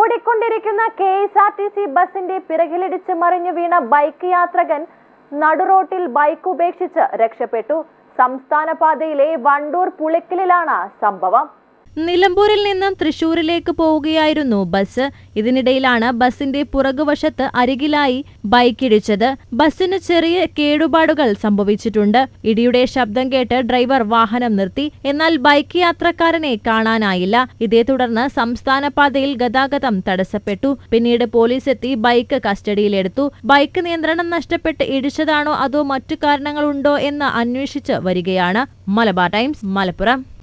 ഓടിക്കൊണ്ടിരിക്കുന്ന K S R T C ബസിന്റെ പിറകിലിടിച്ച് മറിഞ്ഞു വീണ ബൈക്ക് യാത്രകൻ നടുറോട്ടിൽ ബൈക്ക് ഉപേക്ഷിച്ച് രക്ഷപ്പെട്ടു. സംസ്ഥാന പാതയിലെ വണ്ടൂർ പുളിക്കലിലാണ് സംഭവം. നിലമ്പൂരിൽ നിന്നും തൃശൂരിലേക്ക് പോവുകയായിരുന്നു ബസ്. ഇതിനിടയിലാണ് ബസിന്റെ പുറകുവശത്ത് അരികിലായി ബൈക്കിടിച്ചത് ബസിന് ചെറിയ കേടുപാടുകൾ സംഭവിച്ചിട്ടുണ്ട്. ഇടിയുടെ ശബ്ദം കേട്ട് ഡ്രൈവർ വാഹനം നിർത്തി. എന്നാൽ ബൈക്ക് യാത്രക്കാരനെ കാണാനായില്ല. ഇതേ തുടർന്ന് സംസ്ഥാന പാതയിൽ ഗതാഗതം തടസ്സപ്പെട്ടു. പിന്നീട് പോലീസ് എത്തി ബൈക്ക് കസ്റ്റഡിയിലെടുത്തു. ബൈക്ക് നിയന്ത്രണം നഷ്ടപ്പെട്ട് ഇടിച്ചതാണോ അതോ മറ്റു കാരണങ്ങളുണ്ടോ എന്ന് അന്വേഷിച്ച് വരികയാണ്. മലബാർ ടൈംസ് മലപ്പുറം.